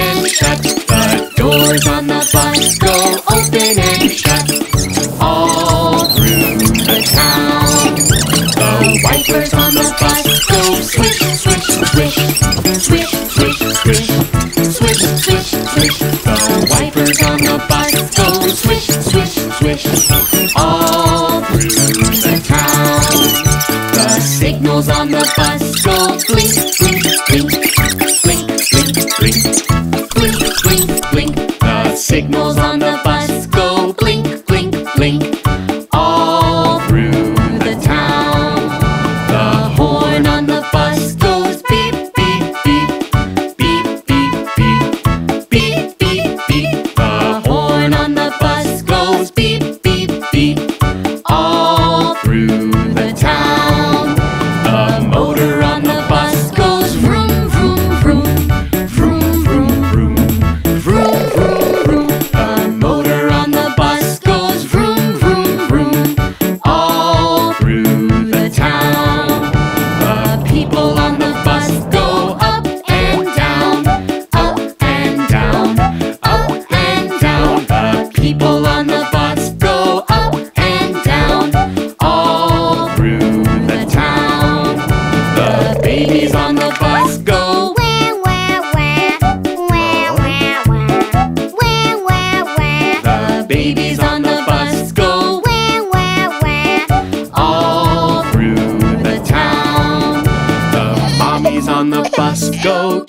and shut. The doors on the bus go open and shut. All through the town. The wipers on the bus go swish, swish, swish. Swish, swish, swish. Swish, swish, swish. The wipers on the bus go swish, swish, swish. All through the town. The signals on the go.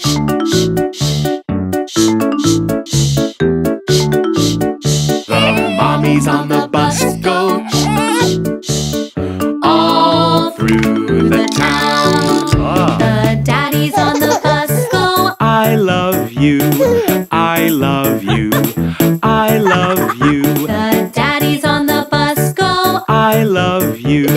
The mommies on the bus go. All through the town. Ah. The daddies on the bus go. I love you. I love you. I love you. The daddies on the bus go. I love you.